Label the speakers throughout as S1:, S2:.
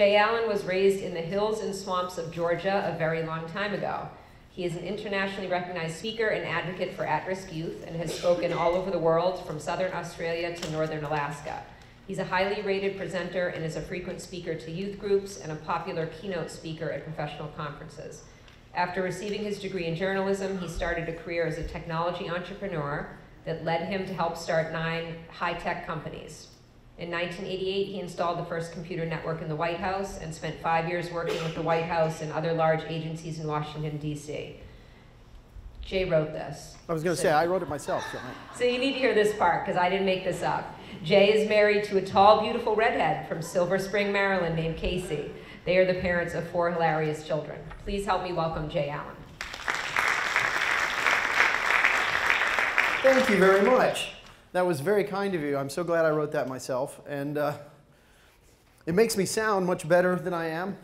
S1: Jay Allen was raised in the hills and swamps of Georgia a very long time ago. He is an internationally recognized speaker and advocate for at risk youth and has spoken all over the world, from southern Australia to northern Alaska. He's a highly rated presenter and is a frequent speaker to youth groups and a popular keynote speaker at professional conferences. After receiving his degree in journalism, he started a career as a technology entrepreneur that led him to help start nine high tech companies. In 1988, he installed the first computer network in the White House and spent five years working with the White House and other large agencies in Washington, D.C. Jay wrote this.
S2: I was going to
S1: So-
S2: say, I wrote it myself. so I-
S1: So you need to hear this part because I didn't make this up. Jay is married to a tall, beautiful redhead from Silver Spring, Maryland named Casey. They are the parents of four hilarious children. Please help me welcome Jay Allen.
S2: Thank you very much. That was very kind of you. I'm so glad I wrote that myself. And uh, it makes me sound much better than I am.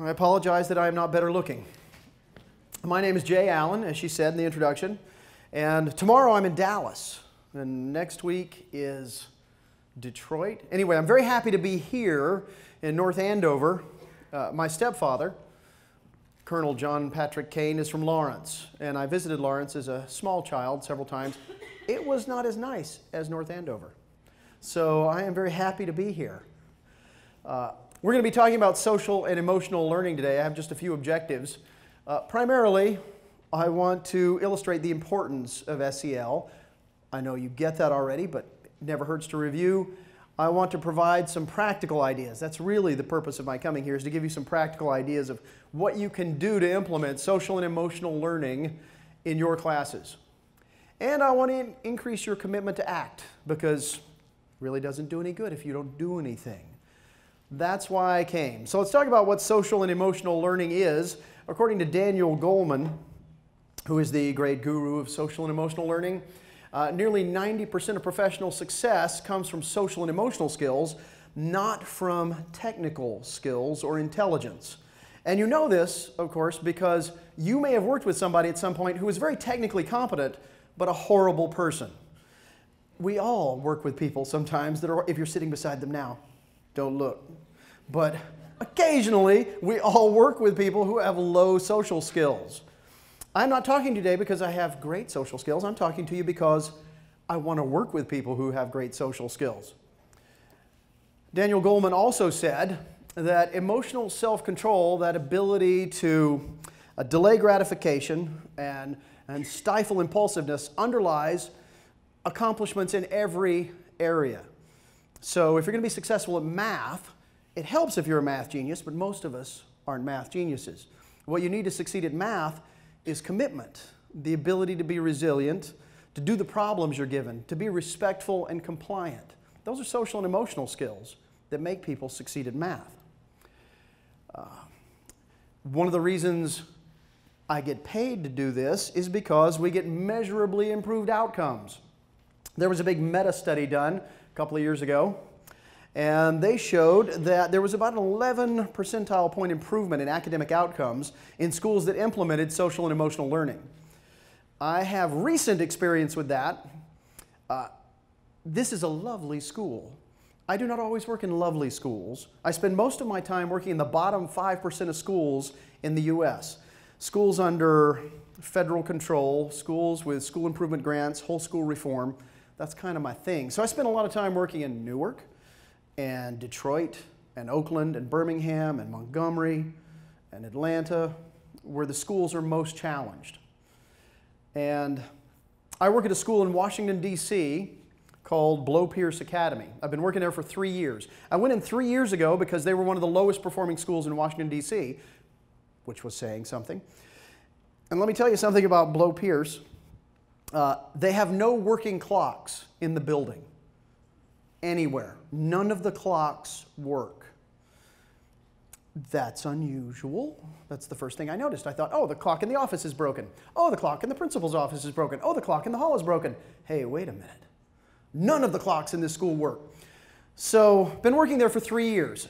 S2: I apologize that I am not better looking. My name is Jay Allen, as she said in the introduction. And tomorrow I'm in Dallas. And next week is Detroit. Anyway, I'm very happy to be here in North Andover. Uh, my stepfather, Colonel John Patrick Kane is from Lawrence, and I visited Lawrence as a small child several times. It was not as nice as North Andover. So I am very happy to be here. Uh, we're going to be talking about social and emotional learning today. I have just a few objectives. Uh, primarily, I want to illustrate the importance of SEL. I know you get that already, but it never hurts to review. I want to provide some practical ideas. That's really the purpose of my coming here is to give you some practical ideas of what you can do to implement social and emotional learning in your classes. And I want to increase your commitment to act because it really doesn't do any good if you don't do anything. That's why I came. So let's talk about what social and emotional learning is. According to Daniel Goleman, who is the great guru of social and emotional learning, uh, nearly 90% of professional success comes from social and emotional skills, not from technical skills or intelligence. And you know this, of course, because you may have worked with somebody at some point who was very technically competent, but a horrible person. We all work with people sometimes that are, if you're sitting beside them now, don't look. But occasionally, we all work with people who have low social skills. I'm not talking today because I have great social skills. I'm talking to you because I want to work with people who have great social skills. Daniel Goleman also said that emotional self control, that ability to uh, delay gratification and, and stifle impulsiveness, underlies accomplishments in every area. So, if you're going to be successful at math, it helps if you're a math genius, but most of us aren't math geniuses. What you need to succeed at math is commitment, the ability to be resilient, to do the problems you're given, to be respectful and compliant. Those are social and emotional skills that make people succeed at math. Uh, one of the reasons I get paid to do this is because we get measurably improved outcomes. There was a big meta study done a couple of years ago, and they showed that there was about an 11 percentile point improvement in academic outcomes in schools that implemented social and emotional learning. I have recent experience with that. Uh, this is a lovely school. I do not always work in lovely schools. I spend most of my time working in the bottom 5% of schools in the US. Schools under federal control, schools with school improvement grants, whole school reform. That's kind of my thing. So I spend a lot of time working in Newark and Detroit and Oakland and Birmingham and Montgomery and Atlanta, where the schools are most challenged. And I work at a school in Washington, D.C. called Blow Pierce Academy. I've been working there for three years. I went in three years ago because they were one of the lowest performing schools in Washington, D.C., which was saying something. And let me tell you something about Blow Pierce. Uh, they have no working clocks in the building anywhere. None of the clocks work. That's unusual. That's the first thing I noticed. I thought, oh, the clock in the office is broken. Oh, the clock in the principal's office is broken. Oh, the clock in the hall is broken. Hey, wait a minute. None of the clocks in this school work. So, been working there for three years.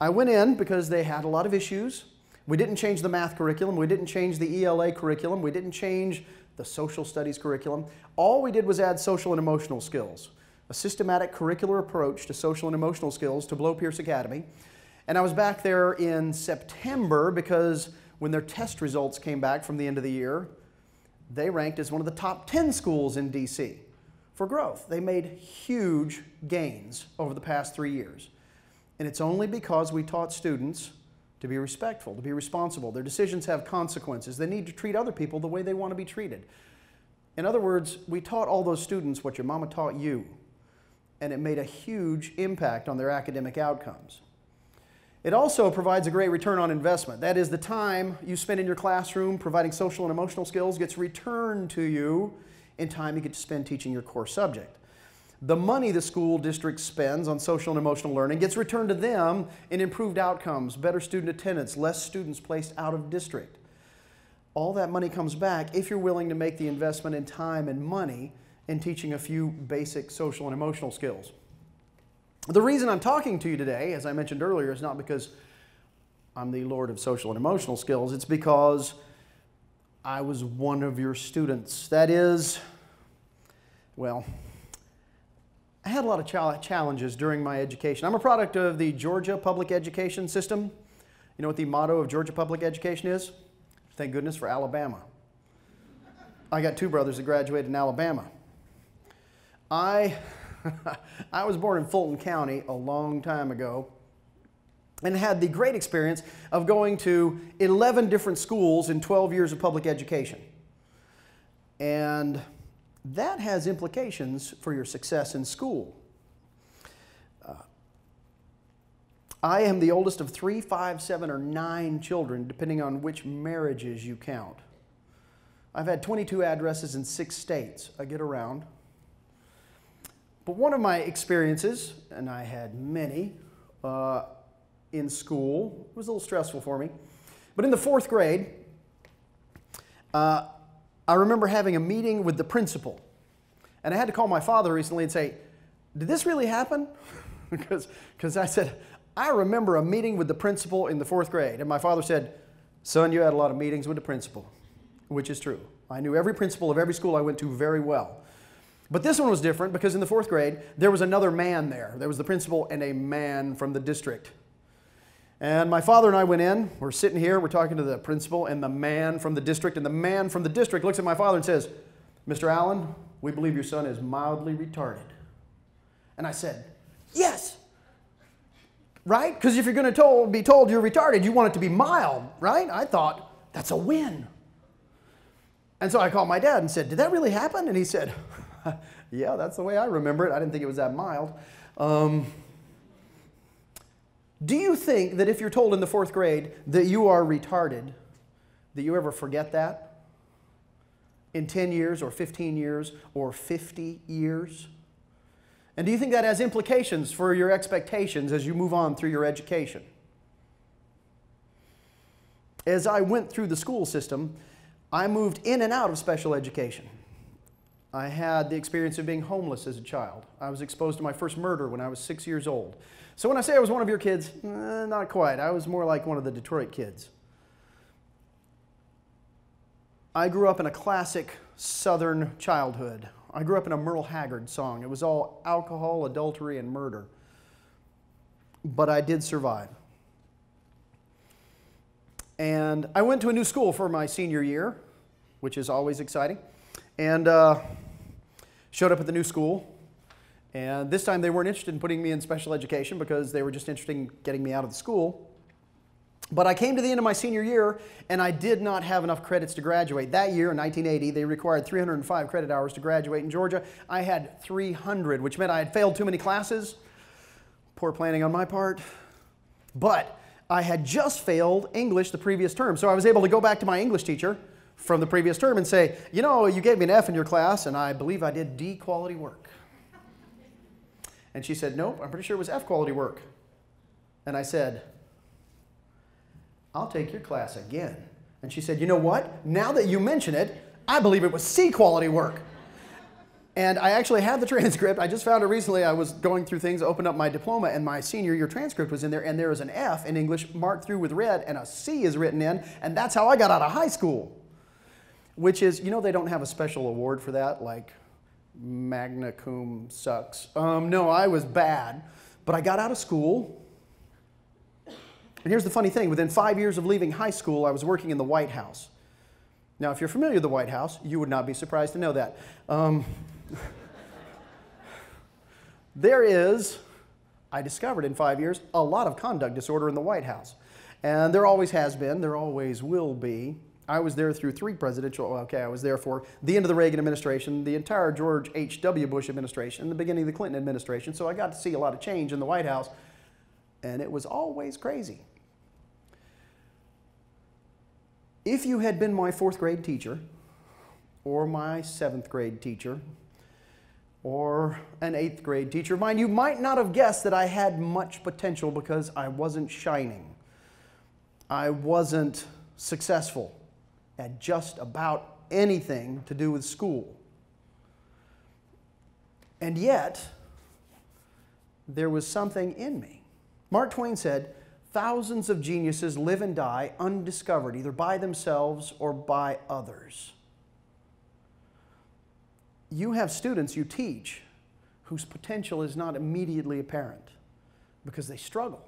S2: I went in because they had a lot of issues. We didn't change the math curriculum. We didn't change the ELA curriculum. We didn't change the social studies curriculum. All we did was add social and emotional skills, a systematic curricular approach to social and emotional skills to Blow Pierce Academy. And I was back there in September because when their test results came back from the end of the year, they ranked as one of the top 10 schools in DC for growth. They made huge gains over the past three years. And it's only because we taught students to be respectful, to be responsible. Their decisions have consequences. They need to treat other people the way they want to be treated. In other words, we taught all those students what your mama taught you, and it made a huge impact on their academic outcomes. It also provides a great return on investment. That is, the time you spend in your classroom providing social and emotional skills gets returned to you in time you get to spend teaching your core subject. The money the school district spends on social and emotional learning gets returned to them in improved outcomes, better student attendance, less students placed out of district. All that money comes back if you're willing to make the investment in time and money in teaching a few basic social and emotional skills. The reason I'm talking to you today, as I mentioned earlier, is not because I'm the Lord of social and emotional skills. It's because I was one of your students. That is, well, I had a lot of challenges during my education. I'm a product of the Georgia public education system. You know what the motto of Georgia public education is? Thank goodness for Alabama. I got two brothers that graduated in Alabama. I I was born in Fulton County a long time ago and had the great experience of going to 11 different schools in 12 years of public education. And that has implications for your success in school. Uh, I am the oldest of three, five, seven, or nine children, depending on which marriages you count. I've had 22 addresses in six states. I get around. But one of my experiences, and I had many uh, in school, it was a little stressful for me. But in the fourth grade, uh, I remember having a meeting with the principal. And I had to call my father recently and say, Did this really happen? Because I said, I remember a meeting with the principal in the fourth grade. And my father said, Son, you had a lot of meetings with the principal, which is true. I knew every principal of every school I went to very well. But this one was different because in the fourth grade, there was another man there. There was the principal and a man from the district. And my father and I went in. We're sitting here, we're talking to the principal and the man from the district. And the man from the district looks at my father and says, Mr. Allen, we believe your son is mildly retarded. And I said, Yes. Right? Because if you're going to be told you're retarded, you want it to be mild, right? I thought, that's a win. And so I called my dad and said, Did that really happen? And he said, yeah, that's the way I remember it. I didn't think it was that mild. Um, do you think that if you're told in the fourth grade that you are retarded, that you ever forget that? In 10 years or 15 years or 50 years? And do you think that has implications for your expectations as you move on through your education? As I went through the school system, I moved in and out of special education. I had the experience of being homeless as a child. I was exposed to my first murder when I was six years old. So when I say I was one of your kids, eh, not quite. I was more like one of the Detroit kids. I grew up in a classic Southern childhood. I grew up in a Merle Haggard song. It was all alcohol, adultery, and murder. But I did survive. And I went to a new school for my senior year, which is always exciting. And uh, showed up at the new school. And this time they weren't interested in putting me in special education because they were just interested in getting me out of the school. But I came to the end of my senior year and I did not have enough credits to graduate. That year in 1980, they required 305 credit hours to graduate in Georgia. I had 300, which meant I had failed too many classes. Poor planning on my part. But I had just failed English the previous term. So I was able to go back to my English teacher from the previous term and say, you know, you gave me an F in your class and I believe I did D quality work. And she said, nope, I'm pretty sure it was F quality work. And I said, I'll take your class again. And she said, you know what? Now that you mention it, I believe it was C quality work. And I actually have the transcript. I just found it recently. I was going through things, opened up my diploma, and my senior year transcript was in there, and there is an F in English marked through with red, and a C is written in, and that's how I got out of high school which is, you know, they don't have a special award for that, like magna cum sucks. Um, no, I was bad, but I got out of school And here's the funny thing within five years of leaving high school, I was working in the White House. Now, if you're familiar with the White House, you would not be surprised to know that. Um, there is, I discovered in five years, a lot of conduct disorder in the White House. And there always has been, there always will be. I was there through three presidential, okay, I was there for the end of the Reagan administration, the entire George H.W. Bush administration, the beginning of the Clinton administration. So I got to see a lot of change in the White House, and it was always crazy. If you had been my fourth grade teacher, or my seventh grade teacher, or an eighth grade teacher of mine, you might not have guessed that I had much potential because I wasn't shining. I wasn't successful at just about anything to do with school. And yet, there was something in me. Mark Twain said, Thousands of geniuses live and die undiscovered, either by themselves or by others. You have students you teach whose potential is not immediately apparent because they struggle,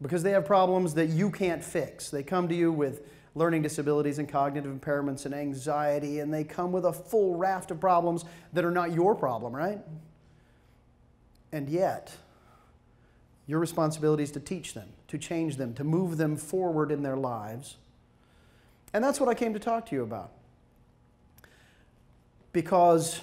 S2: because they have problems that you can't fix. They come to you with learning disabilities and cognitive impairments and anxiety, and they come with a full raft of problems that are not your problem, right? And yet, your responsibility is to teach them, to change them, to move them forward in their lives. And that's what I came to talk to you about. Because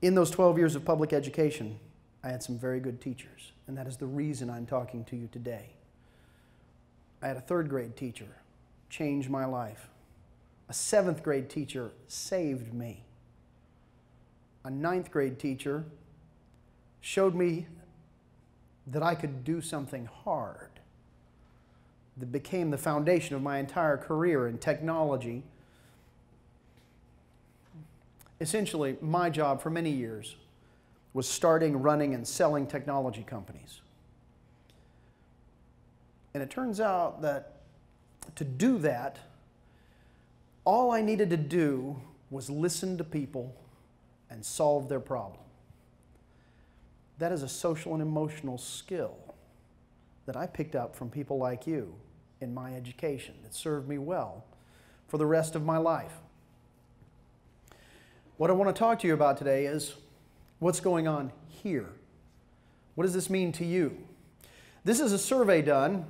S2: in those 12 years of public education, I had some very good teachers, and that is the reason I'm talking to you today. I had a third grade teacher change my life. A seventh grade teacher saved me. A ninth grade teacher showed me that I could do something hard that became the foundation of my entire career in technology. Essentially, my job for many years was starting, running, and selling technology companies. And it turns out that to do that, all I needed to do was listen to people and solve their problem. That is a social and emotional skill that I picked up from people like you in my education that served me well for the rest of my life. What I want to talk to you about today is what's going on here. What does this mean to you? This is a survey done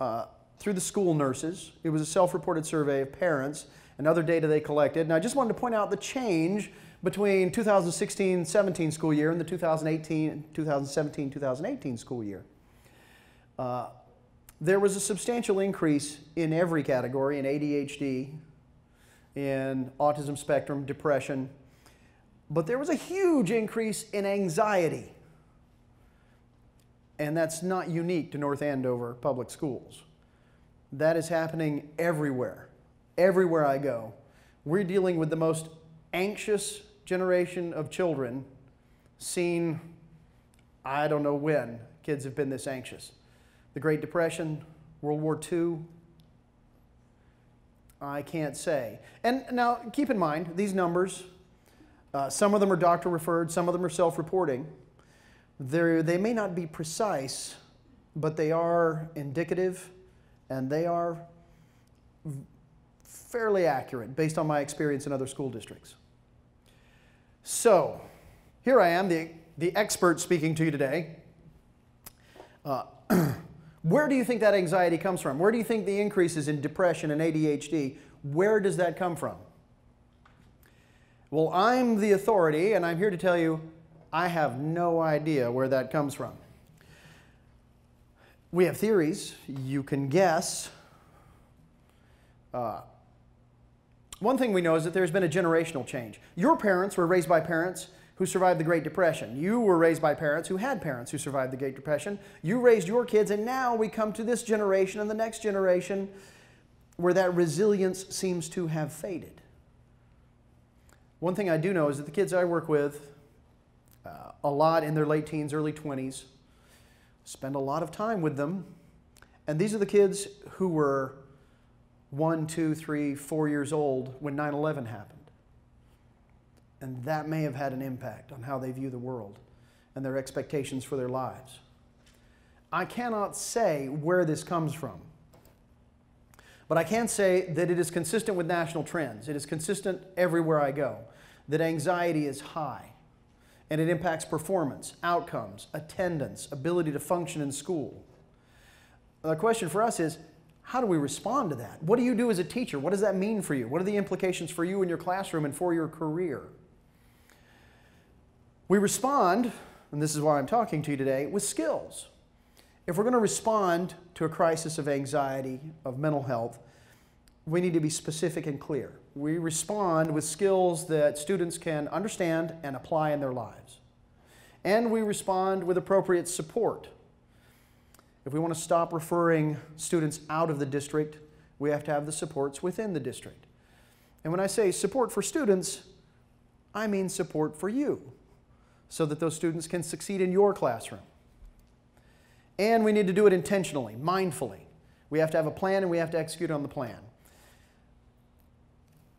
S2: uh, through the school nurses. It was a self reported survey of parents and other data they collected. And I just wanted to point out the change between 2016-17 school year and the 2018, 2017, 2018 school year. Uh, there was a substantial increase in every category in ADHD, in autism spectrum, depression, but there was a huge increase in anxiety. And that's not unique to North Andover Public Schools. That is happening everywhere. Everywhere I go. We're dealing with the most anxious generation of children seen, I don't know when kids have been this anxious. The Great Depression, World War II, I can't say. And now keep in mind, these numbers, uh, some of them are doctor referred, some of them are self reporting. They may not be precise, but they are indicative and they are fairly accurate based on my experience in other school districts. So, here I am, the, the expert speaking to you today. Uh, where do you think that anxiety comes from? Where do you think the increases in depression and ADHD, where does that come from? Well, I'm the authority, and I'm here to tell you I have no idea where that comes from. We have theories. You can guess. Uh, one thing we know is that there's been a generational change. Your parents were raised by parents who survived the Great Depression. You were raised by parents who had parents who survived the Great Depression. You raised your kids, and now we come to this generation and the next generation where that resilience seems to have faded. One thing I do know is that the kids I work with, uh, a lot in their late teens, early 20s, spend a lot of time with them. And these are the kids who were one, two, three, four years old when 9 11 happened. And that may have had an impact on how they view the world and their expectations for their lives. I cannot say where this comes from. But I can say that it is consistent with national trends. It is consistent everywhere I go. That anxiety is high and it impacts performance, outcomes, attendance, ability to function in school. The question for us is how do we respond to that? What do you do as a teacher? What does that mean for you? What are the implications for you in your classroom and for your career? We respond, and this is why I'm talking to you today, with skills. If we're going to respond to a crisis of anxiety, of mental health, we need to be specific and clear. We respond with skills that students can understand and apply in their lives. And we respond with appropriate support if we want to stop referring students out of the district, we have to have the supports within the district. And when I say support for students, I mean support for you so that those students can succeed in your classroom. And we need to do it intentionally, mindfully. We have to have a plan and we have to execute on the plan.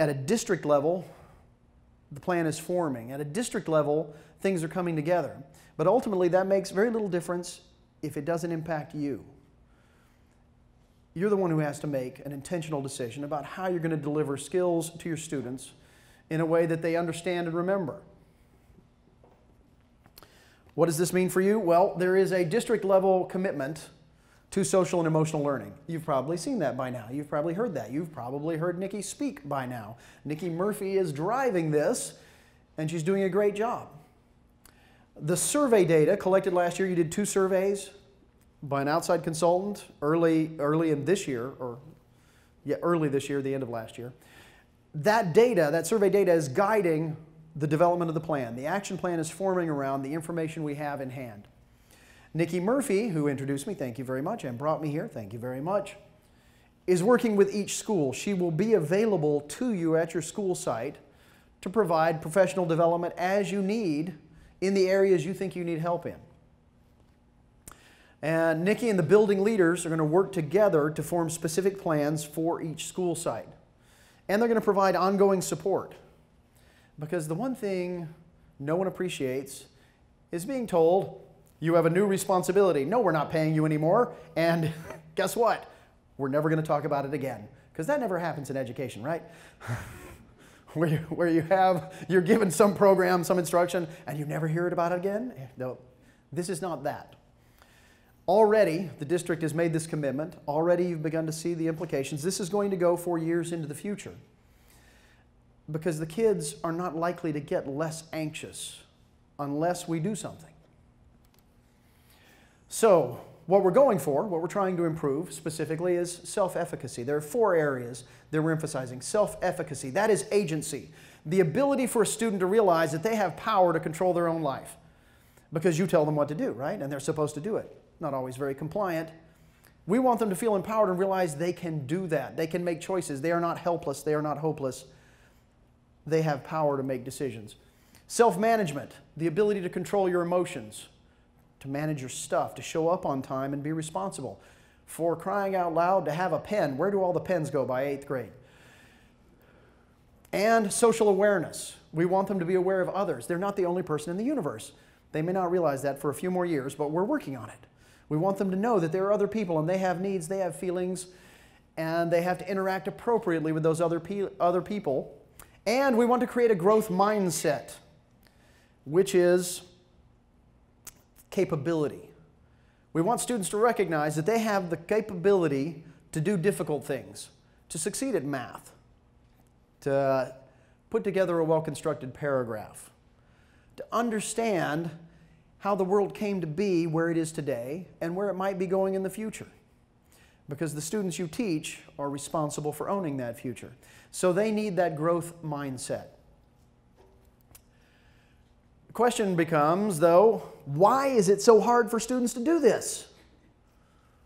S2: At a district level, the plan is forming. At a district level, things are coming together. But ultimately, that makes very little difference if it doesn't impact you. You're the one who has to make an intentional decision about how you're going to deliver skills to your students in a way that they understand and remember. What does this mean for you? Well, there is a district level commitment to social and emotional learning. You've probably seen that by now. You've probably heard that. You've probably heard Nikki speak by now. Nikki Murphy is driving this, and she's doing a great job. The survey data collected last year, you did two surveys by an outside consultant early, early in this year, or yeah, early this year, the end of last year. That data, that survey data is guiding the development of the plan. The action plan is forming around the information we have in hand. Nikki Murphy, who introduced me, thank you very much, and brought me here, thank you very much, is working with each school. She will be available to you at your school site to provide professional development as you need in the areas you think you need help in. And Nikki and the building leaders are going to work together to form specific plans for each school site. And they're going to provide ongoing support. Because the one thing no one appreciates is being told, you have a new responsibility. No, we're not paying you anymore. And guess what? We're never going to talk about it again. Because that never happens in education, right? where, you, where you have, you're given some program, some instruction, and you never hear it about it again. Eh, no, this is not that. Already, the district has made this commitment. Already, you've begun to see the implications. This is going to go for years into the future because the kids are not likely to get less anxious unless we do something. So, what we're going for, what we're trying to improve specifically, is self efficacy. There are four areas that we're emphasizing self efficacy, that is agency, the ability for a student to realize that they have power to control their own life because you tell them what to do, right? And they're supposed to do it. Not always very compliant. We want them to feel empowered and realize they can do that. They can make choices. They are not helpless. They are not hopeless. They have power to make decisions. Self management, the ability to control your emotions, to manage your stuff, to show up on time and be responsible. For crying out loud, to have a pen. Where do all the pens go by eighth grade? And social awareness. We want them to be aware of others. They're not the only person in the universe. They may not realize that for a few more years, but we're working on it. We want them to know that there are other people and they have needs, they have feelings, and they have to interact appropriately with those other, pe other people. And we want to create a growth mindset, which is capability. We want students to recognize that they have the capability to do difficult things, to succeed at math, to put together a well constructed paragraph, to understand how the world came to be where it is today and where it might be going in the future. Because the students you teach are responsible for owning that future. So they need that growth mindset. Question becomes, though, why is it so hard for students to do this?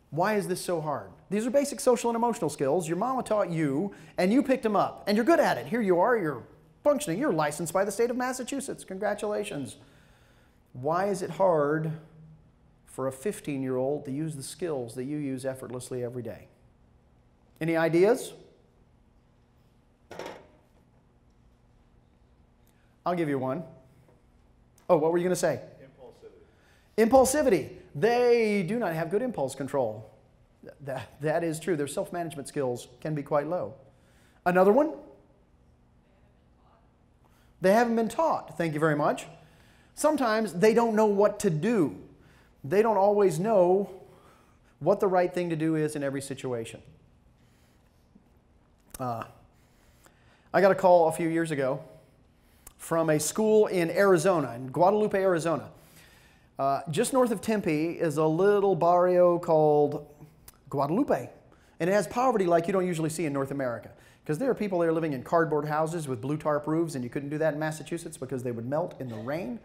S2: Why is this so hard? These are basic social and emotional skills. Your mama taught you, and you picked them up, and you're good at it. Here you are, you're functioning, you're licensed by the state of Massachusetts. Congratulations. Why is it hard for a 15 year old to use the skills that you use effortlessly every day? Any ideas? I'll give you one. Oh, what were you going to say?
S3: Impulsivity.
S2: Impulsivity. They do not have good impulse control. That, that is true. Their self management skills can be quite low. Another one? They haven't been taught. Thank you very much. Sometimes they don't know what to do. They don't always know what the right thing to do is in every situation. Uh, I got a call a few years ago from a school in Arizona, in Guadalupe, Arizona. Uh, just north of Tempe is a little barrio called Guadalupe. And it has poverty like you don't usually see in North America. Because there are people there living in cardboard houses with blue tarp roofs, and you couldn't do that in Massachusetts because they would melt in the rain.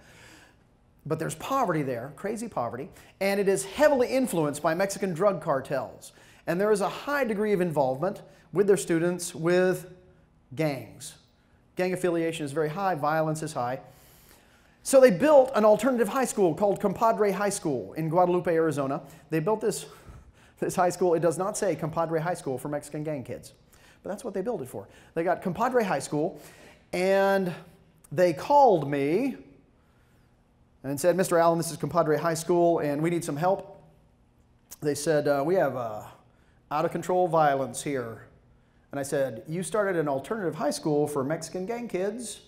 S2: But there's poverty there, crazy poverty, and it is heavily influenced by Mexican drug cartels. And there is a high degree of involvement with their students with gangs. Gang affiliation is very high, violence is high. So they built an alternative high school called Compadre High School in Guadalupe, Arizona. They built this, this high school. It does not say Compadre High School for Mexican gang kids, but that's what they built it for. They got Compadre High School, and they called me and said, Mr. Allen, this is Compadre High School, and we need some help. They said, uh, We have uh, out of control violence here. And I said, You started an alternative high school for Mexican gang kids?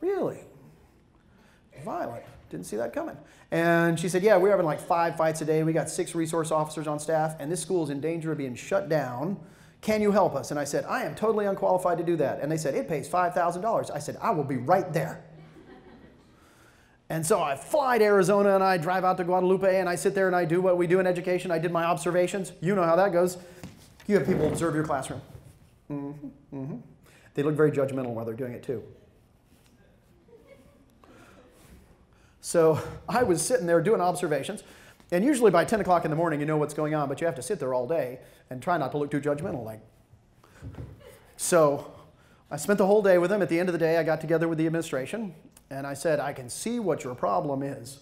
S2: Really? Violent. Didn't see that coming. And she said, Yeah, we're having like five fights a day. We got six resource officers on staff, and this school is in danger of being shut down. Can you help us? And I said, I am totally unqualified to do that. And they said, It pays $5,000. I said, I will be right there. And so I fly to Arizona and I drive out to Guadalupe and I sit there and I do what we do in education. I did my observations. You know how that goes. You have people observe your classroom. Mm-hmm, mm-hmm. They look very judgmental while they're doing it too. So I was sitting there doing observations. And usually by 10 o'clock in the morning, you know what's going on, but you have to sit there all day and try not to look too judgmental. Like, so I spent the whole day with them. At the end of the day, I got together with the administration and I said, I can see what your problem is.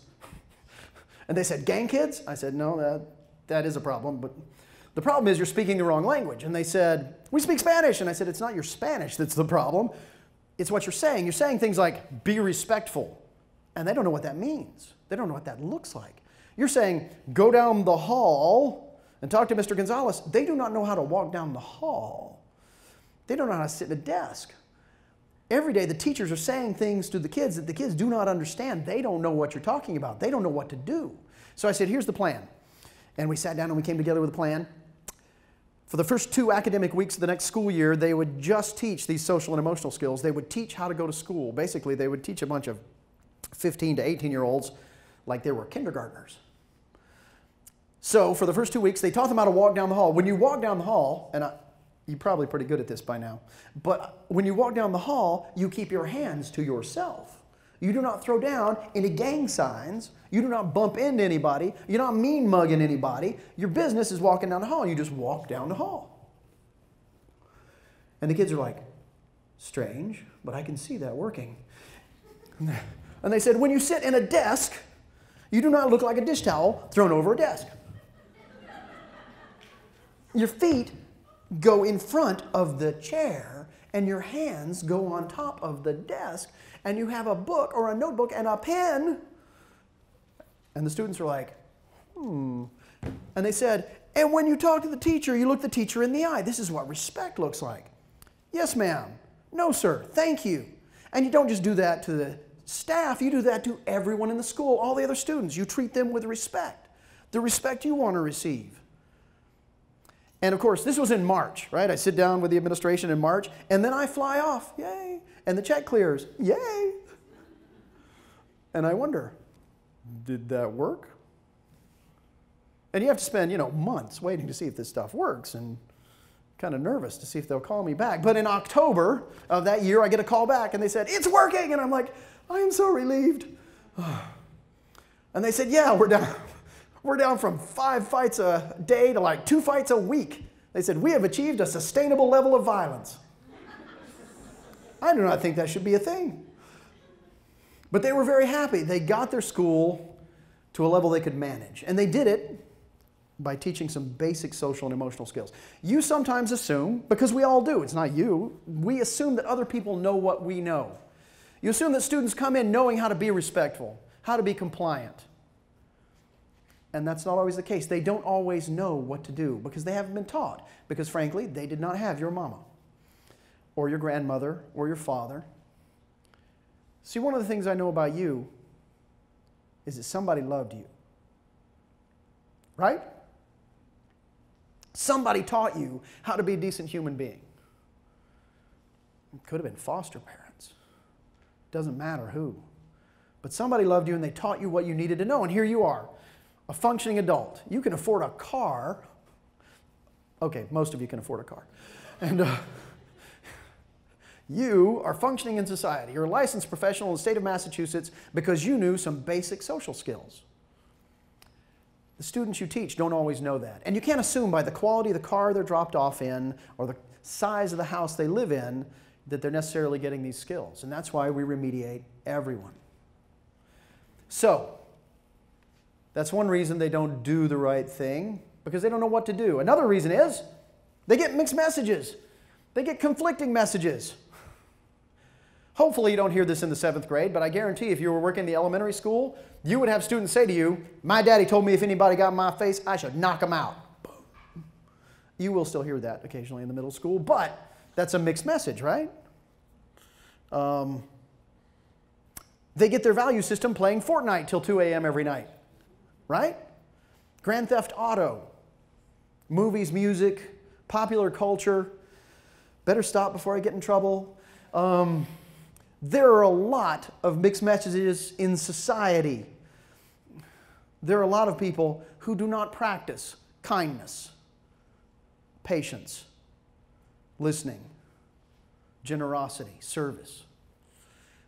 S2: and they said, Gang kids? I said, No, that, that is a problem, but the problem is you're speaking the wrong language. And they said, We speak Spanish. And I said, It's not your Spanish that's the problem, it's what you're saying. You're saying things like, Be respectful. And they don't know what that means, they don't know what that looks like. You're saying, Go down the hall and talk to Mr. Gonzalez. They do not know how to walk down the hall, they don't know how to sit at a desk. Every day, the teachers are saying things to the kids that the kids do not understand. They don't know what you're talking about, they don't know what to do. So I said, Here's the plan. And we sat down and we came together with a plan. For the first two academic weeks of the next school year, they would just teach these social and emotional skills. They would teach how to go to school. Basically, they would teach a bunch of 15 to 18 year olds like they were kindergartners. So, for the first two weeks, they taught them how to walk down the hall. When you walk down the hall, and I, you're probably pretty good at this by now. But when you walk down the hall, you keep your hands to yourself. You do not throw down any gang signs. You do not bump into anybody. You're not mean mugging anybody. Your business is walking down the hall. You just walk down the hall. And the kids are like, strange, but I can see that working. And they said, when you sit in a desk, you do not look like a dish towel thrown over a desk. Your feet go in front of the chair and your hands go on top of the desk and you have a book or a notebook and a pen. And the students are like, hmm. And they said, and when you talk to the teacher, you look the teacher in the eye. This is what respect looks like. Yes, ma'am. No, sir. Thank you. And you don't just do that to the staff, you do that to everyone in the school, all the other students. You treat them with respect, the respect you want to receive. And of course, this was in March, right? I sit down with the administration in March, and then I fly off, yay. And the check clears, yay. And I wonder, did that work? And you have to spend, you know, months waiting to see if this stuff works and kind of nervous to see if they'll call me back. But in October of that year, I get a call back and they said, It's working. And I'm like, I am so relieved. And they said, Yeah, we're down. We're down from five fights a day to like two fights a week. They said, We have achieved a sustainable level of violence. I do not think that should be a thing. But they were very happy. They got their school to a level they could manage. And they did it by teaching some basic social and emotional skills. You sometimes assume, because we all do, it's not you, we assume that other people know what we know. You assume that students come in knowing how to be respectful, how to be compliant. And that's not always the case. They don't always know what to do because they haven't been taught. Because frankly, they did not have your mama or your grandmother or your father. See, one of the things I know about you is that somebody loved you. Right? Somebody taught you how to be a decent human being. It could have been foster parents. Doesn't matter who. But somebody loved you and they taught you what you needed to know. And here you are, a functioning adult. You can afford a car. Okay, most of you can afford a car. And uh, you are functioning in society. You're a licensed professional in the state of Massachusetts because you knew some basic social skills. The students you teach don't always know that. And you can't assume by the quality of the car they're dropped off in or the size of the house they live in that they're necessarily getting these skills. And that's why we remediate everyone. So, that's one reason they don't do the right thing because they don't know what to do. Another reason is they get mixed messages, they get conflicting messages. Hopefully, you don't hear this in the seventh grade, but I guarantee if you were working in the elementary school, you would have students say to you, My daddy told me if anybody got in my face, I should knock them out. You will still hear that occasionally in the middle school, but that's a mixed message, right? Um, they get their value system playing Fortnite till 2 a.m. every night, right? Grand Theft Auto, movies, music, popular culture. Better stop before I get in trouble. Um, there are a lot of mixed messages in society. There are a lot of people who do not practice kindness, patience, listening, generosity, service.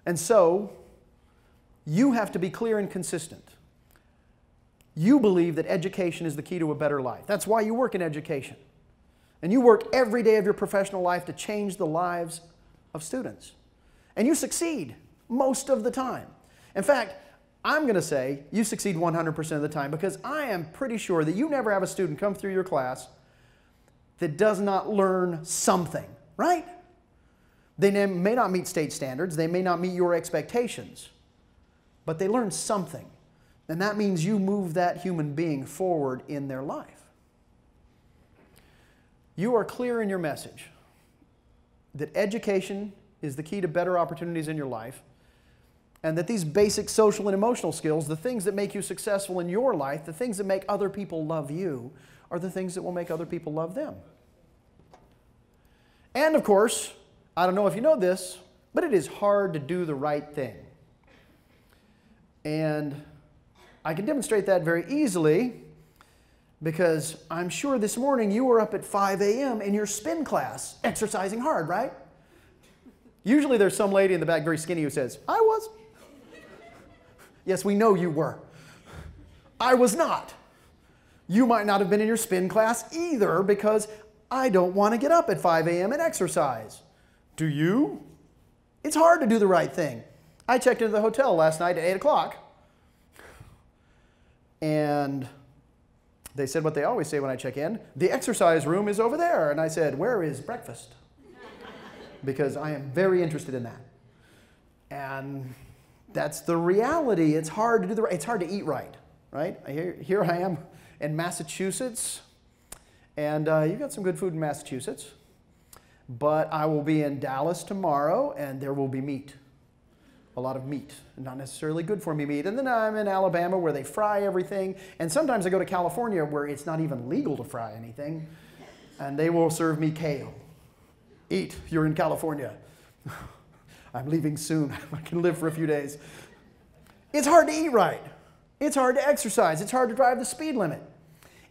S2: And so, you have to be clear and consistent. You believe that education is the key to a better life. That's why you work in education. And you work every day of your professional life to change the lives of students. And you succeed most of the time. In fact, I'm going to say you succeed 100% of the time because I am pretty sure that you never have a student come through your class that does not learn something, right? They may not meet state standards, they may not meet your expectations, but they learn something. And that means you move that human being forward in their life. You are clear in your message that education is the key to better opportunities in your life, and that these basic social and emotional skills, the things that make you successful in your life, the things that make other people love you, are the things that will make other people love them. And of course, I don't know if you know this, but it is hard to do the right thing. And I can demonstrate that very easily because I'm sure this morning you were up at 5 a.m. in your spin class exercising hard, right? Usually there's some lady in the back, very skinny, who says, I was. yes, we know you were. I was not. You might not have been in your spin class either because I don't want to get up at 5 a.m. and exercise. Do you? It's hard to do the right thing. I checked into the hotel last night at 8 o'clock, and they said what they always say when I check in the exercise room is over there. And I said, Where is breakfast? Because I am very interested in that. And that's the reality. It's hard to do the right, it's hard to eat right, right? Here, here I am in Massachusetts, and uh, you got some good food in Massachusetts. But I will be in Dallas tomorrow, and there will be meat. A lot of meat, not necessarily good for me meat. And then I'm in Alabama where they fry everything. And sometimes I go to California where it's not even legal to fry anything, and they will serve me kale Eat, you're in California. I'm leaving soon. I can live for a few days. It's hard to eat right. It's hard to exercise. It's hard to drive the speed limit.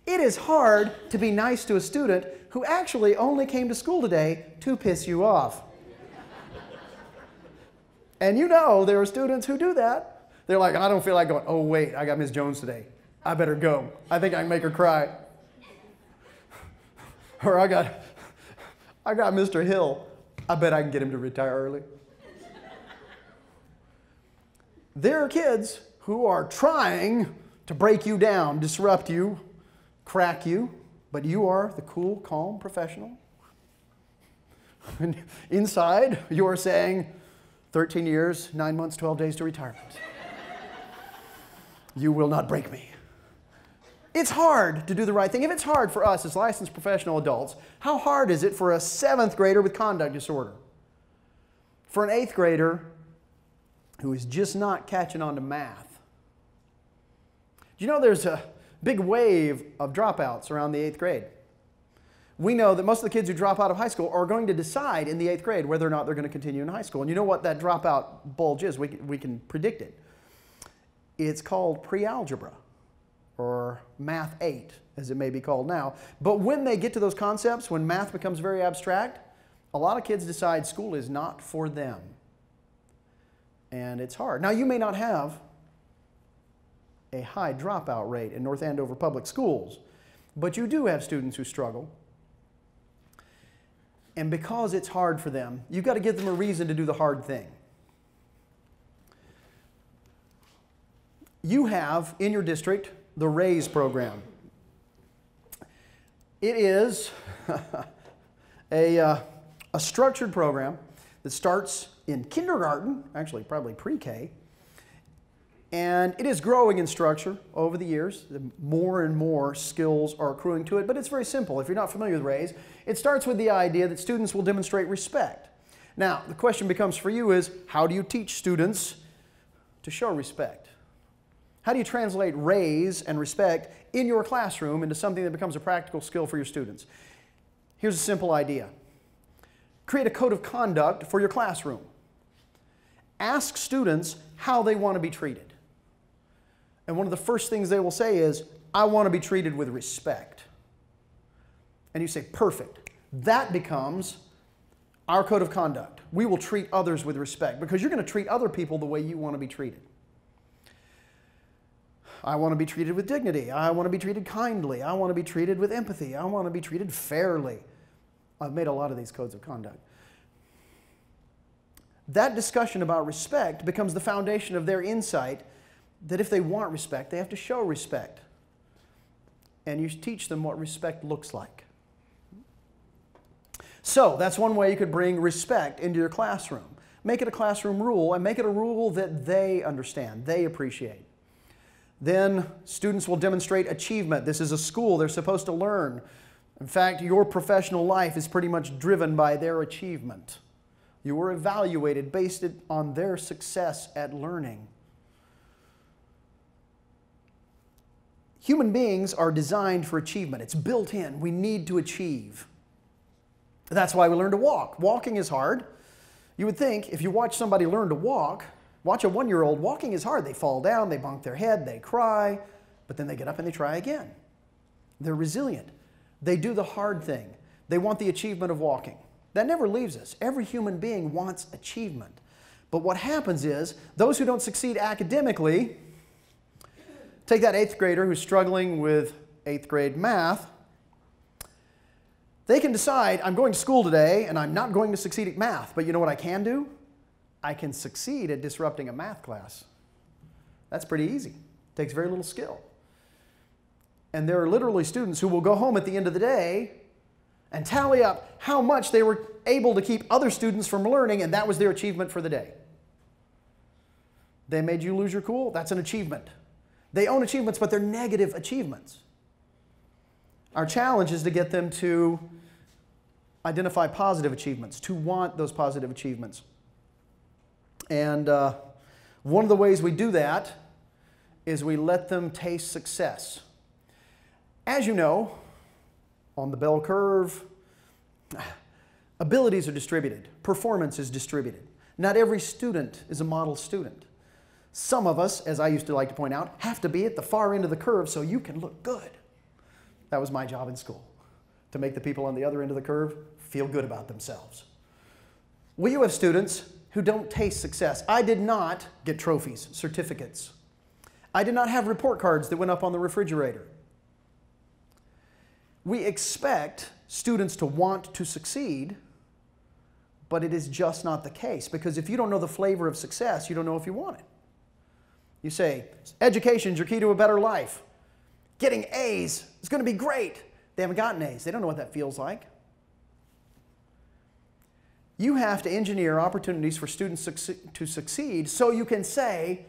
S2: It is hard to be nice to a student who actually only came to school today to piss you off. and you know there are students who do that. They're like, I don't feel like going, oh, wait, I got Miss Jones today. I better go. I think I can make her cry. or I got I got Mr. Hill. I bet I can get him to retire early. there are kids who are trying to break you down, disrupt you, crack you, but you are the cool, calm professional. Inside, you are saying 13 years, 9 months, 12 days to retirement. you will not break me. It's hard to do the right thing. If it's hard for us as licensed professional adults, how hard is it for a seventh grader with conduct disorder? For an eighth grader who is just not catching on to math? Do you know there's a big wave of dropouts around the eighth grade? We know that most of the kids who drop out of high school are going to decide in the eighth grade whether or not they're going to continue in high school. And you know what that dropout bulge is? We, we can predict it. It's called pre algebra or Math 8, as it may be called now. But when they get to those concepts, when math becomes very abstract, a lot of kids decide school is not for them. And it's hard. Now, you may not have a high dropout rate in North Andover Public Schools, but you do have students who struggle. And because it's hard for them, you've got to give them a reason to do the hard thing. You have in your district the RAISE program. It is a, uh, a structured program that starts in kindergarten, actually, probably pre K, and it is growing in structure over the years. More and more skills are accruing to it, but it's very simple. If you're not familiar with RAISE, it starts with the idea that students will demonstrate respect. Now, the question becomes for you is how do you teach students to show respect? How do you translate raise and respect in your classroom into something that becomes a practical skill for your students? Here's a simple idea create a code of conduct for your classroom. Ask students how they want to be treated. And one of the first things they will say is, I want to be treated with respect. And you say, perfect. That becomes our code of conduct. We will treat others with respect because you're going to treat other people the way you want to be treated. I want to be treated with dignity. I want to be treated kindly. I want to be treated with empathy. I want to be treated fairly. I've made a lot of these codes of conduct. That discussion about respect becomes the foundation of their insight that if they want respect, they have to show respect. And you teach them what respect looks like. So, that's one way you could bring respect into your classroom. Make it a classroom rule and make it a rule that they understand, they appreciate. Then students will demonstrate achievement. This is a school, they're supposed to learn. In fact, your professional life is pretty much driven by their achievement. You are evaluated based on their success at learning. Human beings are designed for achievement. It's built in. We need to achieve. That's why we learn to walk. Walking is hard. You would think if you watch somebody learn to walk, Watch a one year old, walking is hard. They fall down, they bonk their head, they cry, but then they get up and they try again. They're resilient. They do the hard thing. They want the achievement of walking. That never leaves us. Every human being wants achievement. But what happens is, those who don't succeed academically, take that eighth grader who's struggling with eighth grade math, they can decide, I'm going to school today and I'm not going to succeed at math, but you know what I can do? I can succeed at disrupting a math class. That's pretty easy. Takes very little skill. And there are literally students who will go home at the end of the day and tally up how much they were able to keep other students from learning, and that was their achievement for the day. They made you lose your cool? That's an achievement. They own achievements, but they're negative achievements. Our challenge is to get them to identify positive achievements, to want those positive achievements. And uh, one of the ways we do that is we let them taste success. As you know, on the bell curve, abilities are distributed, performance is distributed. Not every student is a model student. Some of us, as I used to like to point out, have to be at the far end of the curve so you can look good. That was my job in school, to make the people on the other end of the curve feel good about themselves. You have students who don't taste success. I did not get trophies, certificates. I did not have report cards that went up on the refrigerator. We expect students to want to succeed, but it is just not the case because if you don't know the flavor of success, you don't know if you want it. You say, education is your key to a better life. Getting A's is going to be great. They haven't gotten A's. They don't know what that feels like. You have to engineer opportunities for students to succeed so you can say,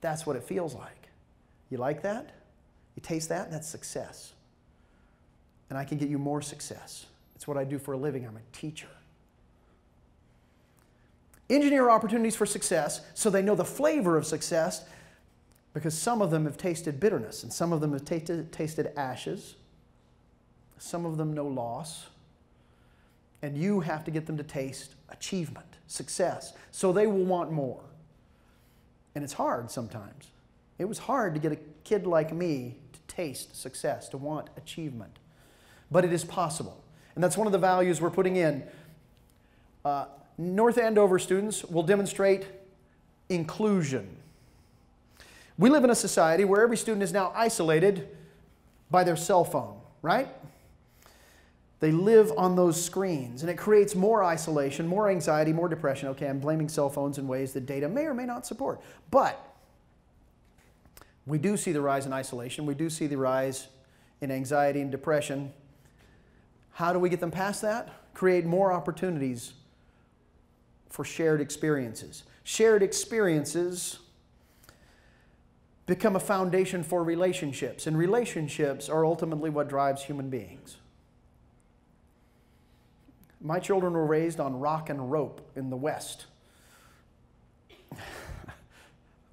S2: that's what it feels like. You like that? You taste that? That's success. And I can get you more success. It's what I do for a living. I'm a teacher. Engineer opportunities for success so they know the flavor of success because some of them have tasted bitterness and some of them have tasted, tasted ashes. Some of them know loss. And you have to get them to taste achievement, success, so they will want more. And it's hard sometimes. It was hard to get a kid like me to taste success, to want achievement. But it is possible. And that's one of the values we're putting in. Uh, North Andover students will demonstrate inclusion. We live in a society where every student is now isolated by their cell phone, right? They live on those screens, and it creates more isolation, more anxiety, more depression. Okay, I'm blaming cell phones in ways that data may or may not support. But we do see the rise in isolation, we do see the rise in anxiety and depression. How do we get them past that? Create more opportunities for shared experiences. Shared experiences become a foundation for relationships, and relationships are ultimately what drives human beings. My children were raised on rock and rope in the West.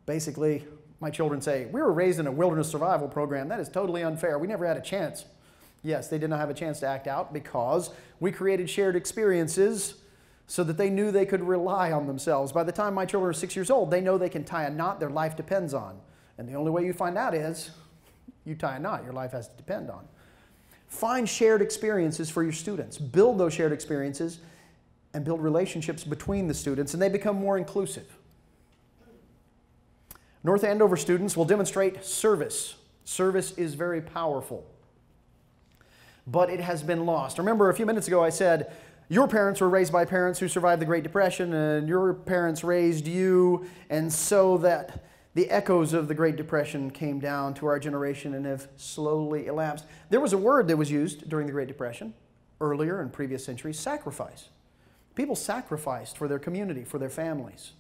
S2: Basically, my children say, We were raised in a wilderness survival program. That is totally unfair. We never had a chance. Yes, they did not have a chance to act out because we created shared experiences so that they knew they could rely on themselves. By the time my children are six years old, they know they can tie a knot their life depends on. And the only way you find out is you tie a knot your life has to depend on. Find shared experiences for your students. Build those shared experiences and build relationships between the students, and they become more inclusive. North Andover students will demonstrate service. Service is very powerful, but it has been lost. Remember, a few minutes ago I said your parents were raised by parents who survived the Great Depression, and your parents raised you, and so that the echoes of the Great Depression came down to our generation and have slowly elapsed. There was a word that was used during the Great Depression, earlier in previous centuries sacrifice. People sacrificed for their community, for their families,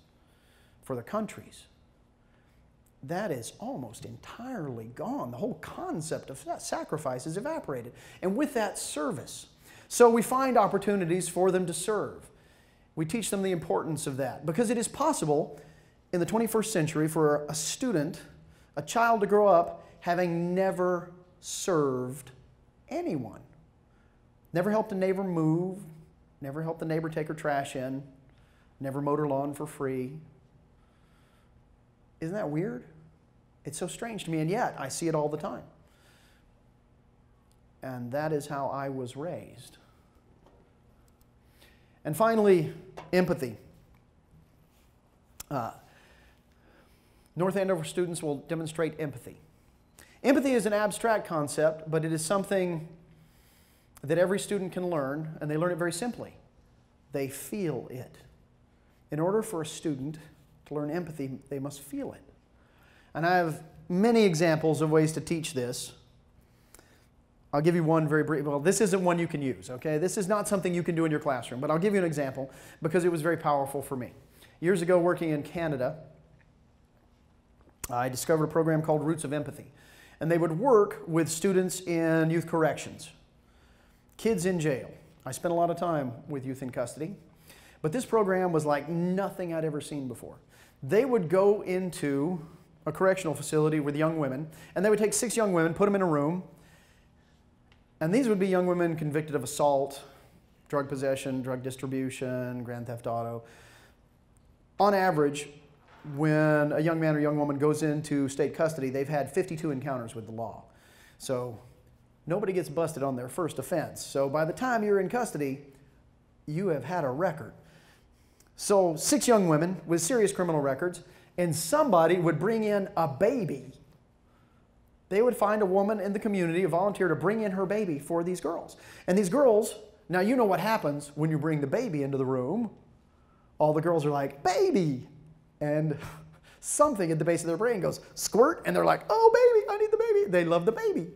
S2: for their countries. That is almost entirely gone. The whole concept of sacrifice is evaporated. And with that, service. So we find opportunities for them to serve. We teach them the importance of that because it is possible in the 21st century for a student, a child to grow up having never served anyone. Never helped a neighbor move, never helped the neighbor take her trash in, never mowed her lawn for free. Isn't that weird? It's so strange to me, and yet I see it all the time. And that is how I was raised. And finally, empathy. Uh, North Andover students will demonstrate empathy. Empathy is an abstract concept, but it is something that every student can learn, and they learn it very simply. They feel it. In order for a student to learn empathy, they must feel it. And I have many examples of ways to teach this. I'll give you one very brief. Well, this isn't one you can use, okay? This is not something you can do in your classroom, but I'll give you an example because it was very powerful for me. Years ago, working in Canada, I discovered a program called Roots of Empathy. And they would work with students in youth corrections, kids in jail. I spent a lot of time with youth in custody. But this program was like nothing I'd ever seen before. They would go into a correctional facility with young women, and they would take six young women, put them in a room, and these would be young women convicted of assault, drug possession, drug distribution, grand theft auto. On average, when a young man or young woman goes into state custody, they've had 52 encounters with the law. So nobody gets busted on their first offense. So by the time you're in custody, you have had a record. So six young women with serious criminal records, and somebody would bring in a baby. They would find a woman in the community, a volunteer to bring in her baby for these girls. And these girls, now you know what happens when you bring the baby into the room. All the girls are like, baby, and something at the base of their brain goes squirt, and they're like, oh, baby, I need the baby. They love the baby.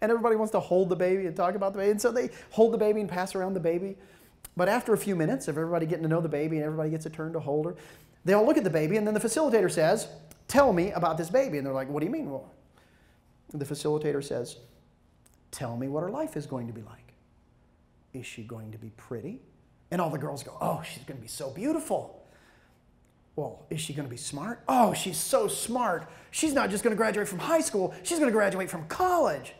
S2: And everybody wants to hold the baby and talk about the baby. And so they hold the baby and pass around the baby. But after a few minutes of everybody getting to know the baby and everybody gets a turn to hold her, they all look at the baby, and then the facilitator says, Tell me about this baby. And they're like, What do you mean? Well, The facilitator says, Tell me what her life is going to be like. Is she going to be pretty? And all the girls go, Oh, she's going to be so beautiful. Well, is she going to be smart? Oh, she's so smart. She's not just going to graduate from high school, she's going to graduate from college.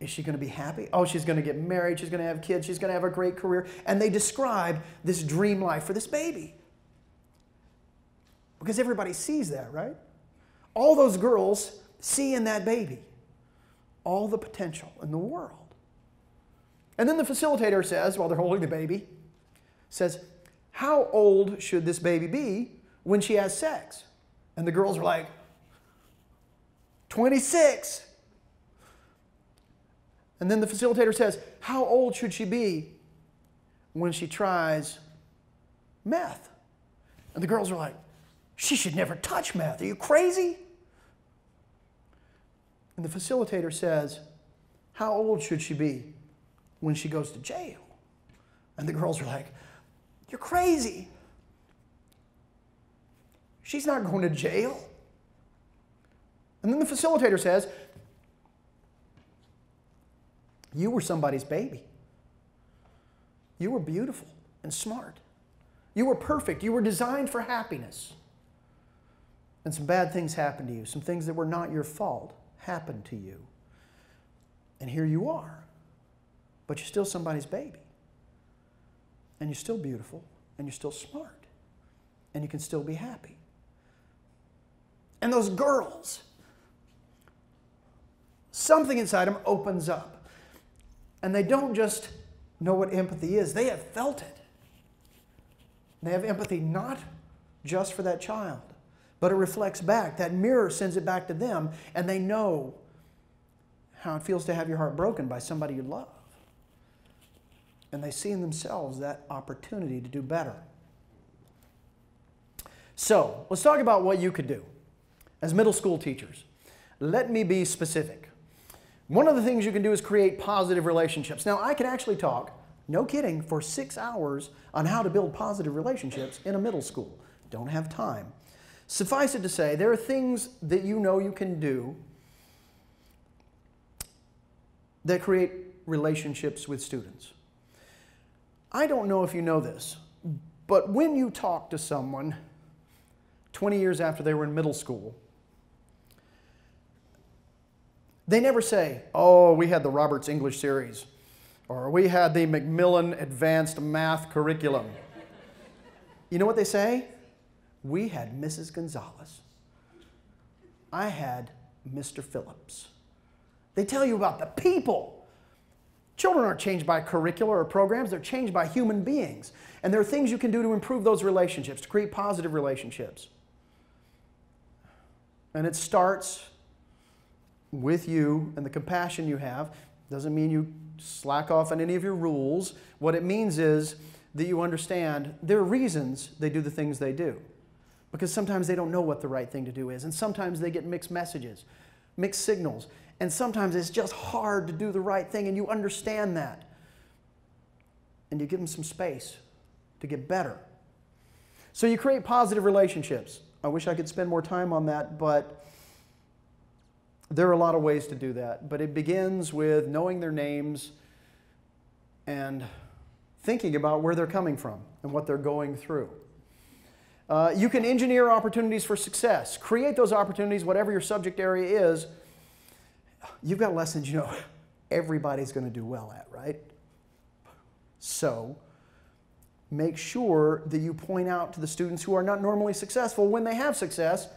S2: Is she going to be happy? Oh, she's going to get married. She's going to have kids. She's going to have a great career. And they describe this dream life for this baby. Because everybody sees that, right? All those girls see in that baby all the potential in the world. And then the facilitator says, while they're holding the baby, says, How old should this baby be when she has sex? And the girls were like, 26. And then the facilitator says, How old should she be when she tries meth? And the girls are like, She should never touch meth. Are you crazy? And the facilitator says, How old should she be when she goes to jail? And the girls are like, You're crazy. She's not going to jail. And then the facilitator says, you were somebody's baby. You were beautiful and smart. You were perfect. You were designed for happiness. And some bad things happened to you. Some things that were not your fault happened to you. And here you are. But you're still somebody's baby. And you're still beautiful. And you're still smart. And you can still be happy. And those girls, something inside them opens up and they don't just know what empathy is, they have felt it. They have empathy not just for that child, but it reflects back. That mirror sends it back to them, and they know how it feels to have your heart broken by somebody you love. And they see in themselves that opportunity to do better. So, let's talk about what you could do as middle school teachers. Let me be specific. One of the things you can do is create positive relationships. Now, I can actually talk, no kidding, for six hours on how to build positive relationships in a middle school. Don't have time. Suffice it to say, there are things that you know you can do that create relationships with students. I don't know if you know this, but when you talk to someone 20 years after they were in middle school, They never say, oh, we had the Roberts English series, or we had the Macmillan Advanced Math Curriculum. You know what they say? We had Mrs. Gonzalez. I had Mr. Phillips. They tell you about the people. Children aren't changed by curricula or programs, they're changed by human beings. And there are things you can do to improve those relationships, to create positive relationships. And it starts with you and the compassion you have. Doesn't mean you slack off on any of your rules. What it means is that you understand there are reasons they do the things they do. Because sometimes they don't know what the right thing to do is, and sometimes they get mixed messages, mixed signals, and sometimes it's just hard to do the right thing, and you understand that. And you give them some space to get better. So you create positive relationships. I wish I could spend more time on that, but there are a lot of ways to do that, but it begins with knowing their names and thinking about where they're coming from and what they're going through. Uh, you can engineer opportunities for success. Create those opportunities, whatever your subject area is. You've got lessons you know everybody's going to do well at, right? So, make sure that you point out to the students who are not normally successful when they have success,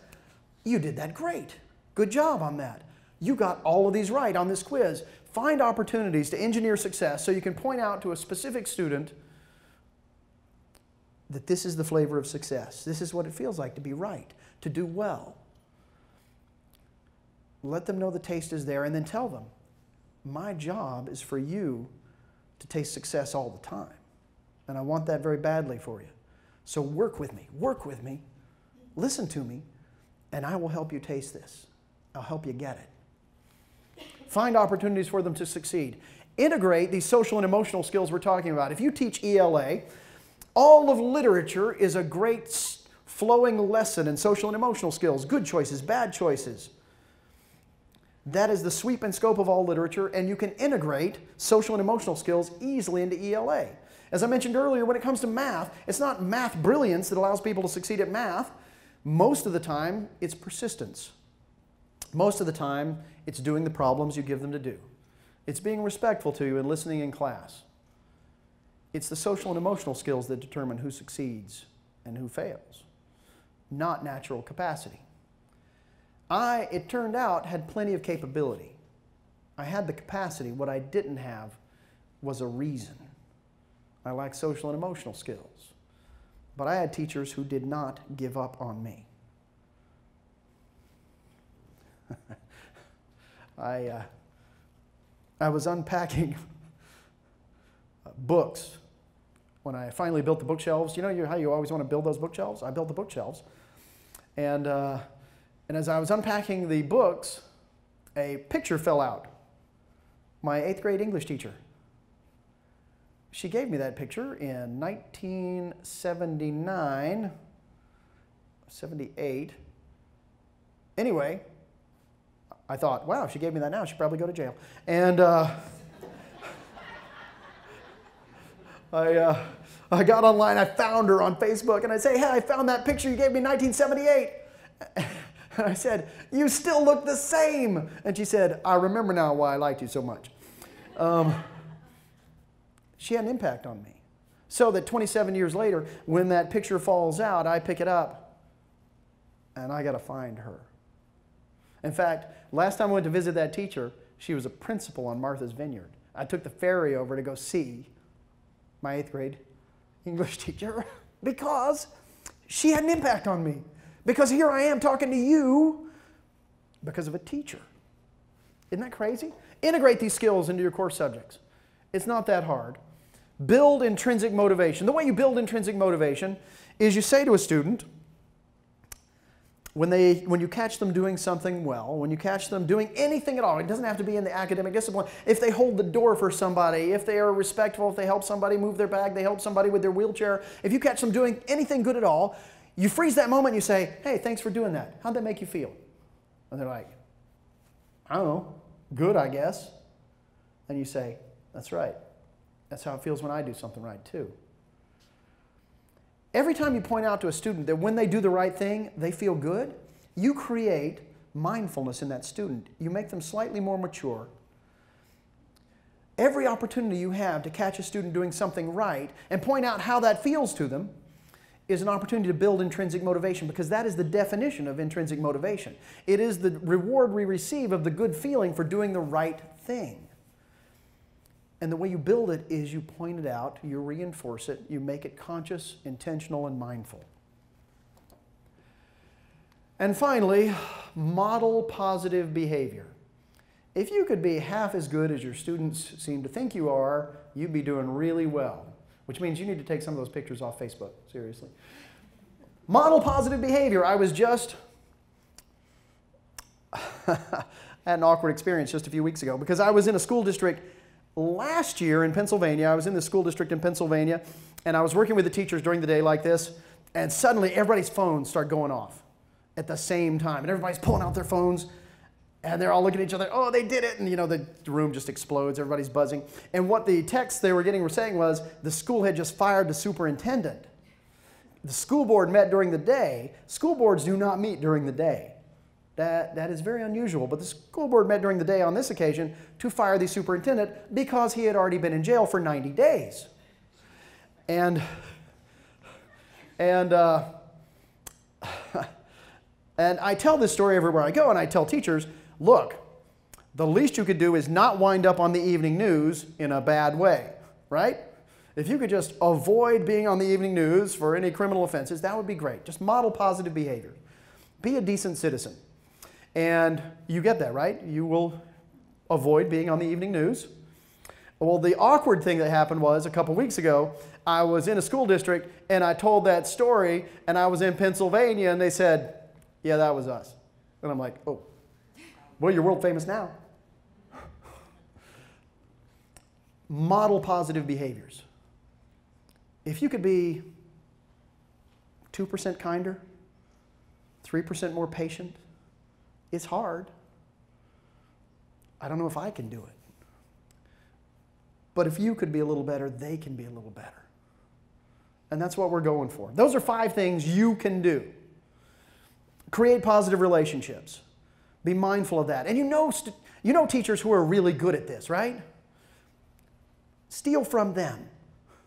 S2: you did that great. Good job on that. You got all of these right on this quiz. Find opportunities to engineer success so you can point out to a specific student that this is the flavor of success. This is what it feels like to be right, to do well. Let them know the taste is there and then tell them, my job is for you to taste success all the time. And I want that very badly for you. So work with me, work with me, listen to me, and I will help you taste this. I'll help you get it. Find opportunities for them to succeed. Integrate these social and emotional skills we're talking about. If you teach ELA, all of literature is a great flowing lesson in social and emotional skills, good choices, bad choices. That is the sweep and scope of all literature, and you can integrate social and emotional skills easily into ELA. As I mentioned earlier, when it comes to math, it's not math brilliance that allows people to succeed at math. Most of the time, it's persistence. Most of the time, it's doing the problems you give them to do. It's being respectful to you and listening in class. It's the social and emotional skills that determine who succeeds and who fails, not natural capacity. I, it turned out, had plenty of capability. I had the capacity. What I didn't have was a reason. I lacked social and emotional skills. But I had teachers who did not give up on me. I, uh, I was unpacking books when I finally built the bookshelves. You know how you always want to build those bookshelves? I built the bookshelves. And, uh, and as I was unpacking the books, a picture fell out. My eighth grade English teacher. She gave me that picture in 1979, 78. Anyway, I thought, wow, she gave me that now, she'd probably go to jail. And uh, I, uh, I got online, I found her on Facebook, and I say, hey, I found that picture you gave me in 1978. And I said, You still look the same. And she said, I remember now why I liked you so much. Um, she had an impact on me. So that 27 years later, when that picture falls out, I pick it up and I got to find her. In fact, last time I went to visit that teacher, she was a principal on Martha's Vineyard. I took the ferry over to go see my eighth grade English teacher because she had an impact on me. Because here I am talking to you because of a teacher. Isn't that crazy? Integrate these skills into your course subjects. It's not that hard. Build intrinsic motivation. The way you build intrinsic motivation is you say to a student, when, they, when you catch them doing something well, when you catch them doing anything at all, it doesn't have to be in the academic discipline. If they hold the door for somebody, if they are respectful, if they help somebody move their bag, they help somebody with their wheelchair, if you catch them doing anything good at all, you freeze that moment and you say, hey, thanks for doing that. How'd that make you feel? And they're like, I don't know, good, I guess. And you say, that's right. That's how it feels when I do something right, too. Every time you point out to a student that when they do the right thing, they feel good, you create mindfulness in that student. You make them slightly more mature. Every opportunity you have to catch a student doing something right and point out how that feels to them is an opportunity to build intrinsic motivation because that is the definition of intrinsic motivation. It is the reward we receive of the good feeling for doing the right thing. And the way you build it is you point it out, you reinforce it, you make it conscious, intentional, and mindful. And finally, model positive behavior. If you could be half as good as your students seem to think you are, you'd be doing really well, which means you need to take some of those pictures off Facebook, seriously. Model positive behavior. I was just had an awkward experience just a few weeks ago because I was in a school district last year in Pennsylvania, I was in the school district in Pennsylvania, and I was working with the teachers during the day like this, and suddenly everybody's phones start going off at the same time, and everybody's pulling out their phones, and they're all looking at each other. Oh, they did it! And you know the room just explodes. Everybody's buzzing. And what the texts they were getting were saying was the school had just fired the superintendent. The school board met during the day. School boards do not meet during the day. That, that is very unusual. But the school board met during the day on this occasion to fire the superintendent because he had already been in jail for 90 days. And, and, uh, and I tell this story everywhere I go, and I tell teachers look, the least you could do is not wind up on the evening news in a bad way, right? If you could just avoid being on the evening news for any criminal offenses, that would be great. Just model positive behavior. Be a decent citizen. And you get that, right? You will avoid being on the evening news. Well, the awkward thing that happened was a couple weeks ago, I was in a school district and I told that story, and I was in Pennsylvania, and they said, Yeah, that was us. And I'm like, Oh, well, you're world famous now. Model positive behaviors. If you could be 2% kinder, 3% more patient, it's hard. I don't know if I can do it. But if you could be a little better, they can be a little better. And that's what we're going for. Those are five things you can do. Create positive relationships. Be mindful of that. And you know, you know teachers who are really good at this, right? Steal from them.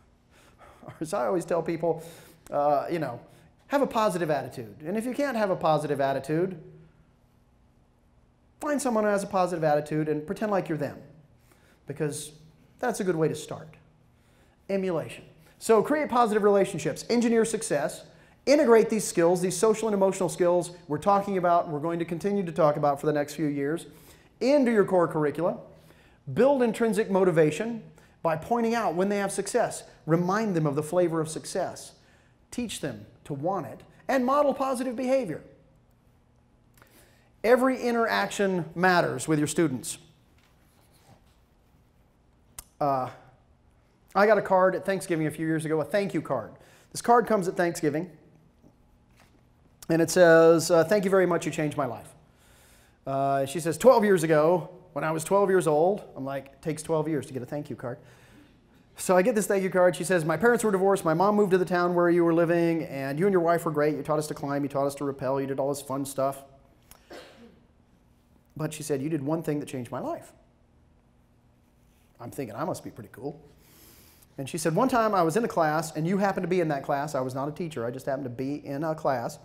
S2: As I always tell people, uh, you know, have a positive attitude. And if you can't have a positive attitude, find someone who has a positive attitude and pretend like you're them. Because that's a good way to start. Emulation. So create positive relationships, engineer success, integrate these skills, these social and emotional skills we're talking about, we're going to continue to talk about for the next few years, into your core curricula. Build intrinsic motivation by pointing out when they have success. Remind them of the flavor of success. Teach them to want it. And model positive behavior. Every interaction matters with your students. Uh, I got a card at Thanksgiving a few years ago, a thank you card. This card comes at Thanksgiving, and it says, uh, Thank you very much, you changed my life. Uh, she says, 12 years ago, when I was 12 years old, I'm like, it takes 12 years to get a thank you card. So I get this thank you card. She says, My parents were divorced. My mom moved to the town where you were living, and you and your wife were great. You taught us to climb, you taught us to rappel, you did all this fun stuff. But she said, You did one thing that changed my life. I'm thinking, I must be pretty cool. And she said, One time I was in a class, and you happened to be in that class. I was not a teacher, I just happened to be in a class.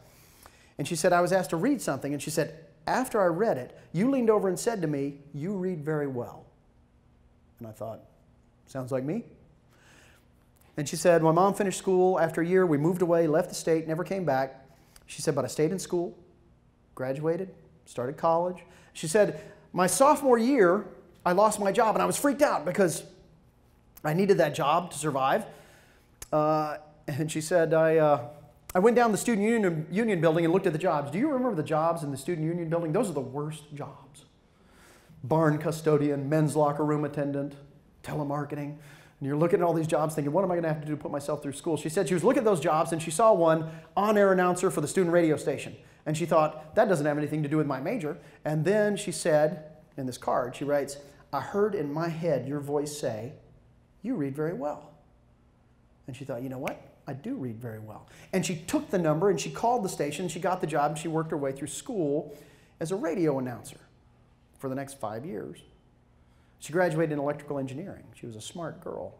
S2: And she said, I was asked to read something, and she said, After I read it, you leaned over and said to me, You read very well. And I thought, Sounds like me. And she said, My mom finished school after a year. We moved away, left the state, never came back. She said, But I stayed in school, graduated, started college. She said, My sophomore year, I lost my job, and I was freaked out because I needed that job to survive. Uh, and she said, I, uh, I went down the student union, union building and looked at the jobs. Do you remember the jobs in the student union building? Those are the worst jobs barn custodian, men's locker room attendant, telemarketing. And you're looking at all these jobs thinking, what am I going to have to do to put myself through school? She said she was looking at those jobs and she saw one on air announcer for the student radio station. And she thought, that doesn't have anything to do with my major. And then she said in this card, she writes, I heard in my head your voice say, You read very well. And she thought, You know what? I do read very well. And she took the number and she called the station. She got the job and she worked her way through school as a radio announcer for the next five years. She graduated in electrical engineering. She was a smart girl.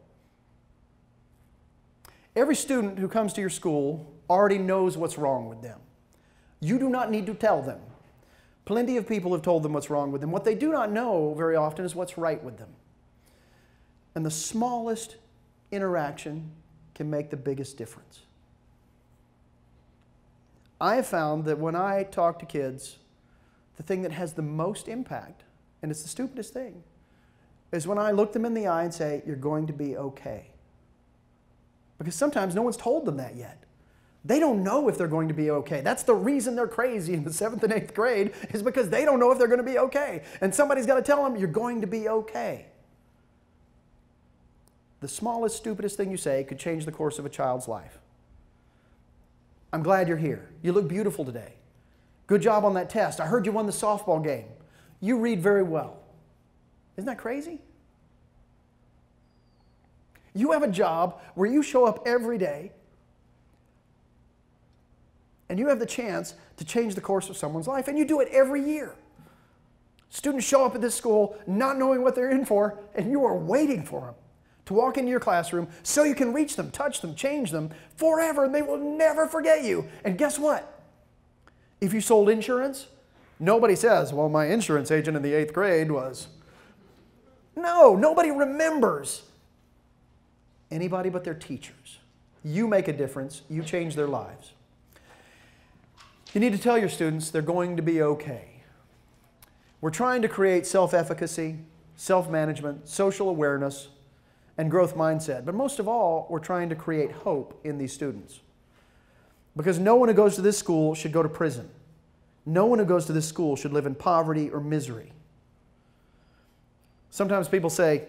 S2: Every student who comes to your school already knows what's wrong with them. You do not need to tell them. Plenty of people have told them what's wrong with them. What they do not know very often is what's right with them. And the smallest interaction can make the biggest difference. I have found that when I talk to kids, the thing that has the most impact, and it's the stupidest thing, is when I look them in the eye and say, You're going to be okay. Because sometimes no one's told them that yet. They don't know if they're going to be okay. That's the reason they're crazy in the seventh and eighth grade, is because they don't know if they're going to be okay. And somebody's got to tell them, You're going to be okay. The smallest, stupidest thing you say could change the course of a child's life. I'm glad you're here. You look beautiful today. Good job on that test. I heard you won the softball game. You read very well. Isn't that crazy? You have a job where you show up every day and you have the chance to change the course of someone's life, and you do it every year. Students show up at this school not knowing what they're in for, and you are waiting for them to walk into your classroom so you can reach them, touch them, change them forever, and they will never forget you. And guess what? If you sold insurance, nobody says, Well, my insurance agent in the eighth grade was. No, nobody remembers anybody but their teachers. You make a difference, you change their lives. You need to tell your students they're going to be okay. We're trying to create self efficacy, self management, social awareness, and growth mindset. But most of all, we're trying to create hope in these students. Because no one who goes to this school should go to prison. No one who goes to this school should live in poverty or misery. Sometimes people say,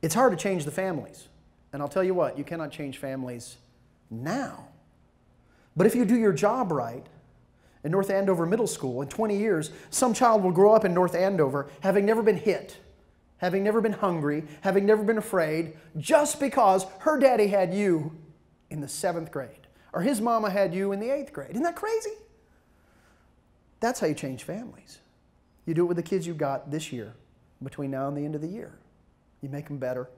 S2: it's hard to change the families. And I'll tell you what, you cannot change families now. But if you do your job right, in North Andover Middle School in 20 years, some child will grow up in North Andover having never been hit, having never been hungry, having never been afraid, just because her daddy had you in the seventh grade, or his mama had you in the eighth grade. Isn't that crazy? That's how you change families. You do it with the kids you got this year, between now and the end of the year. You make them better,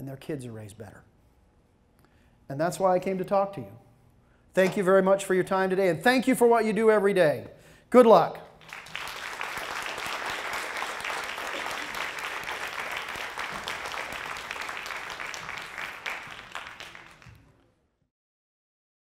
S2: and their kids are raised better. And that's why I came to talk to you. Thank you very much for your time today, and thank you for what you do every day. Good luck.